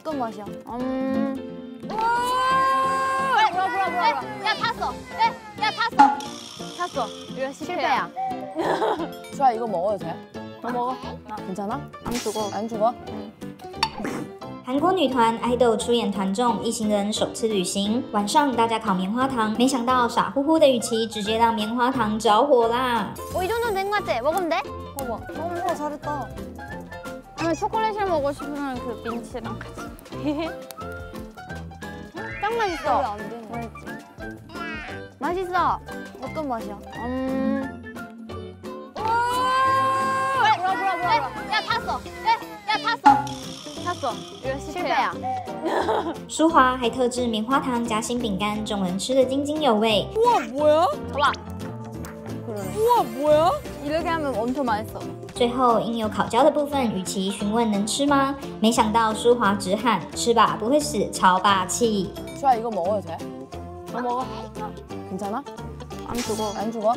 어떤 맛이야? 음. 뭐야 뭐야 뭐야 뭐야. 야 탔어. 야, 야 탔어. 탔어. 이거 실패야. 주아 이거 먹어도 돼? 너 먹어. 괜찮아? 안 죽어. 안 죽어? 韩国女团爱豆出演团综，一行人首次旅行。晚上大家烤棉花糖，没想到傻乎乎的雨琦直接让棉花糖着火啦！ 어, 이 정도면 된거 같지? 먹으면 돼? 봐봐. 어, 우와 잘했다. 아니면 초콜릿을 먹고 싶으면 그 민치랑 같이. 딱 맛있어. 안 되네. 맛있어. 어떤 맛이야? 음. 뭐야 뭐야 뭐야 뭐야. 야 탔어. 야, 야 탔어. 탔어. 이거 실패야. 舒华还特制棉花糖夹心饼干，众人吃得津津有味。 우와 뭐야? 봐봐. 우와 뭐야? 이렇게 하면 엄청 맛있어. 最后因有烤焦的部分，与其询问能吃吗？没想到舒华直喊吃吧，不会死，超霸气！ 주아 이거 먹어도 돼? 너 먹어. 괜찮아? 안 죽어. 안 죽어?